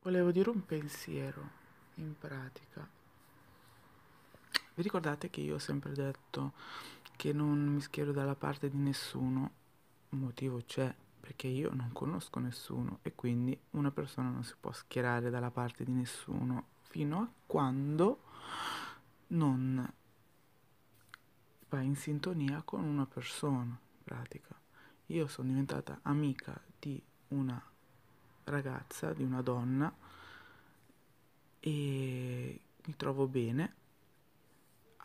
Volevo dire un pensiero, in pratica. Vi ricordate che io ho sempre detto che non mi schiero dalla parte di nessuno? Un motivo c'è, perché io non conosco nessuno e quindi una persona non si può schierare dalla parte di nessuno fino a quando non va in sintonia con una persona, in pratica. Io sono diventata amica di una ragazza, di una donna e mi trovo bene,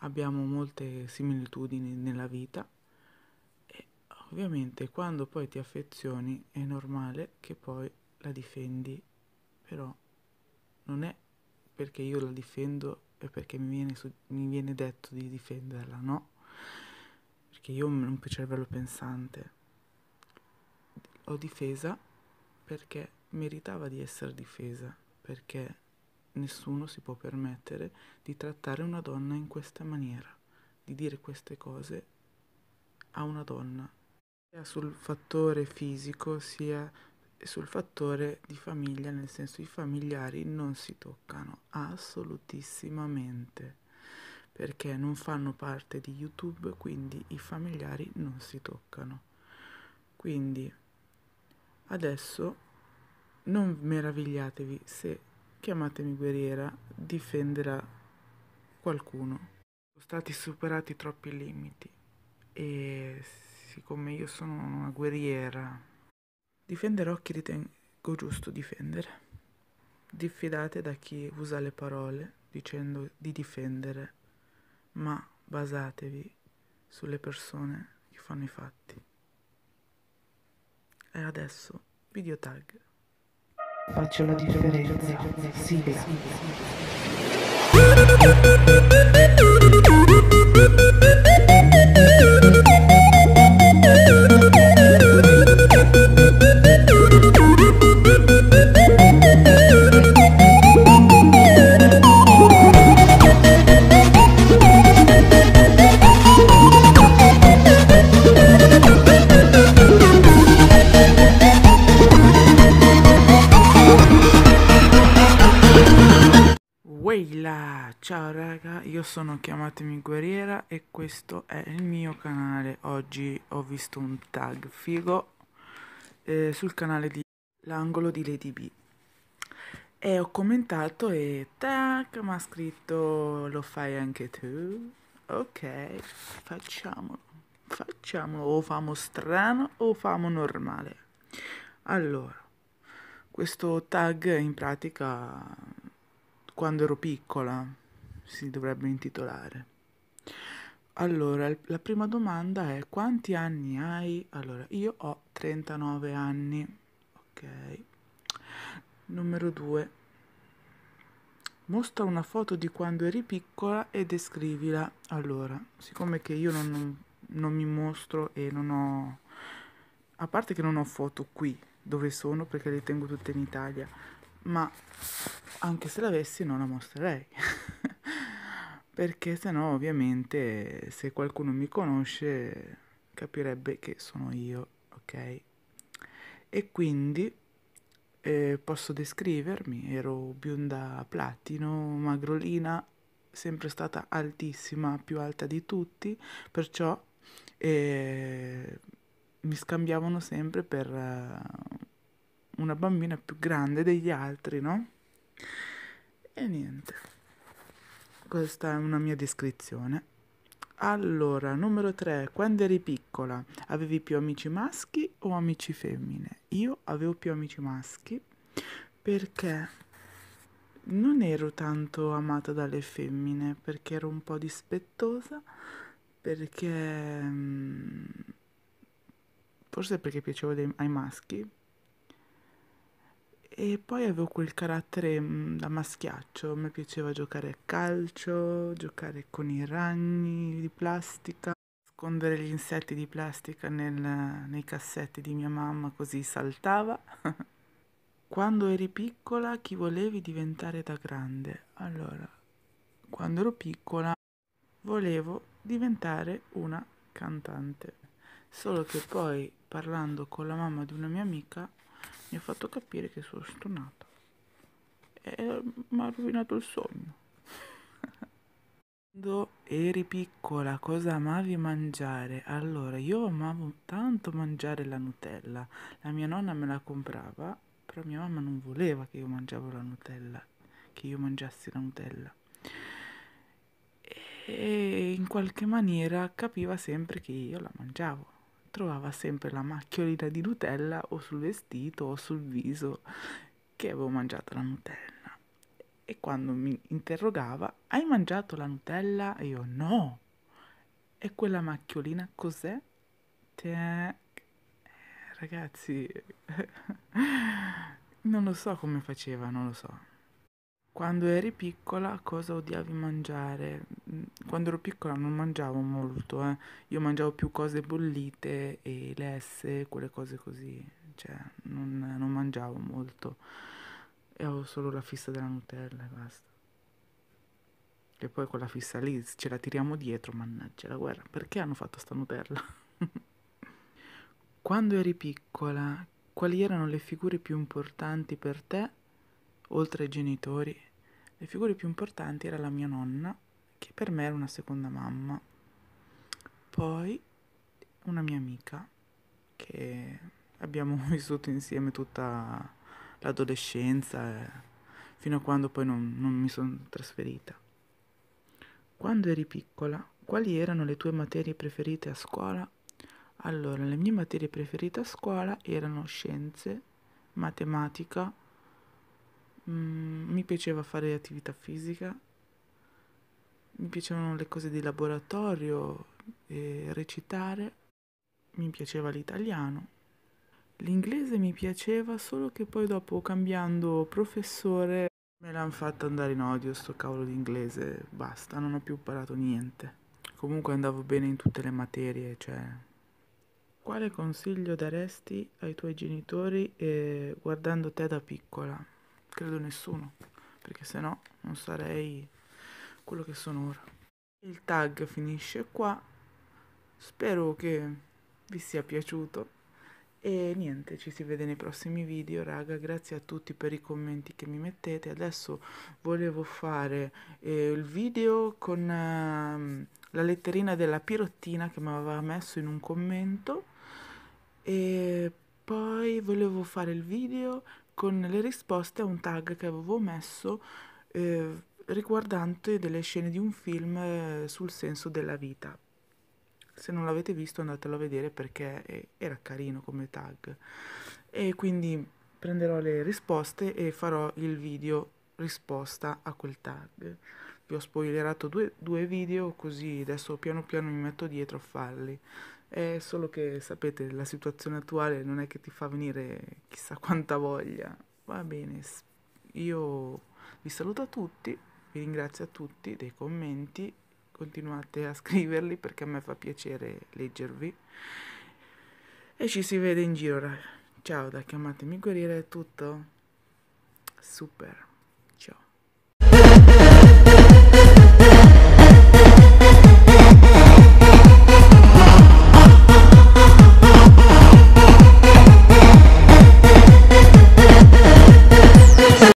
abbiamo molte similitudini nella vita e ovviamente quando poi ti affezioni è normale che poi la difendi, però non è perché io la difendo e perché mi viene, su- mi viene detto di difenderla, no? Perché io ho un cervello pensante. L'ho difesa perché meritava di essere difesa, perché nessuno si può permettere di trattare una donna in questa maniera, di dire queste cose a una donna, sia sul fattore fisico sia sul fattore di famiglia, nel senso i familiari non si toccano assolutissimamente perché non fanno parte di YouTube, quindi i familiari non si toccano. Quindi adesso non meravigliatevi se chiamatemi guerriera difenderà qualcuno. Sono stati superati troppi limiti e siccome io sono una guerriera, difenderò chi ritengo giusto difendere. Diffidate da chi usa le parole dicendo di difendere, ma basatevi sulle persone che fanno i fatti. E adesso video tag. Faccio la differenza. Sigla. Ciao raga, io sono Chiamatemi Guerriera e questo è il mio canale. Oggi ho visto un tag figo eh, sul canale di L'angolo di Lady B e ho commentato e tac, mi ha scritto lo fai anche tu? Ok, facciamolo, facciamolo, o famo strano o famo normale. Allora, questo tag in pratica quando ero piccola si dovrebbe intitolare. Allora, la prima domanda è quanti anni hai? Allora, io ho 39 anni, ok. Numero 2. Mostra una foto di quando eri piccola e descrivila. Allora, siccome che io non- non mi mostro e non ho... A parte che non ho foto qui dove sono perché le tengo tutte in Italia, ma anche se l'avessi non la mostrerei. Perché sennò ovviamente se qualcuno mi conosce capirebbe che sono io, ok? E quindi eh, posso descrivermi, ero bionda platino, magrolina, sempre stata altissima, più alta di tutti, perciò eh, mi scambiavano sempre per eh, una bambina più grande degli altri, no? E niente, questa è una mia descrizione. Allora, numero 3, quando eri piccola, avevi più amici maschi o amici femmine? Io avevo più amici maschi perché non ero tanto amata dalle femmine, perché ero un po' dispettosa, perché mm, forse perché piacevo dei- ai maschi. E poi avevo quel carattere mm, da maschiaccio, mi piaceva giocare a calcio, giocare con i ragni di plastica, nascondere gli insetti di plastica nel- nei cassetti di mia mamma così saltava. Quando eri piccola, chi volevi diventare da grande? Allora, quando ero piccola volevo diventare una cantante. Solo che poi, parlando con la mamma di una mia amica, mi ha fatto capire che sono stonata. e mi ha rovinato il sogno. Quando eri piccola, cosa amavi mangiare? Allora, io amavo tanto mangiare la Nutella. La mia nonna me la comprava, però mia mamma non voleva che io mangiavo la Nutella, che io mangiassi la Nutella. E in qualche maniera capiva sempre che io la mangiavo. Trovava sempre la macchiolina di Nutella o sul vestito o sul viso che avevo mangiato la Nutella. E quando mi interrogava, hai mangiato la Nutella? E io no. E quella macchiolina cos'è? Te... Ragazzi, non lo so come faceva, non lo so. Quando eri piccola cosa odiavi mangiare? Mm, quando ero piccola non mangiavo molto, eh. Io mangiavo più cose bollite e lesse, quelle cose così. Cioè, non, non mangiavo molto. E avevo solo la fissa della Nutella e basta. E poi quella fissa lì ce la tiriamo dietro, mannaggia la guerra. Perché hanno fatto sta Nutella? Quando eri piccola, quali erano le figure più importanti per te, oltre ai genitori? Le figure più importanti era la mia nonna, che per me era una seconda mamma. Poi una mia amica, che abbiamo vissuto insieme tutta l'adolescenza, eh, fino a quando poi non, non mi sono trasferita. Quando eri piccola, quali erano le tue materie preferite a scuola? Allora, le mie materie preferite a scuola erano scienze, matematica, mm, mi piaceva fare attività fisica, mi piacevano le cose di laboratorio, e recitare, mi piaceva l'italiano. L'inglese mi piaceva, solo che poi dopo cambiando professore me l'hanno fatta andare in odio sto cavolo di inglese, basta, non ho più imparato niente. Comunque andavo bene in tutte le materie, cioè quale consiglio daresti ai tuoi genitori eh, guardando te da piccola? Credo nessuno, perché se no non sarei quello che sono ora. Il tag finisce qua, spero che vi sia piaciuto e niente, ci si vede nei prossimi video, raga, grazie a tutti per i commenti che mi mettete. Adesso volevo fare eh, il video con eh, la letterina della pirottina che mi aveva messo in un commento e poi volevo fare il video con le risposte a un tag che avevo messo eh, riguardante delle scene di un film eh, sul senso della vita. Se non l'avete visto andatelo a vedere perché era carino come tag. E quindi prenderò le risposte e farò il video risposta a quel tag. Vi ho spoilerato due, due video così adesso piano piano mi metto dietro a farli. È solo che sapete, la situazione attuale non è che ti fa venire chissà quanta voglia. Va bene, io vi saluto a tutti, vi ringrazio a tutti dei commenti, continuate a scriverli perché a me fa piacere leggervi. E ci si vede in giro, raga. Ciao, da chiamatemi guerriera è tutto. Super.